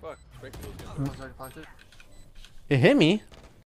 Fuck. It hit me.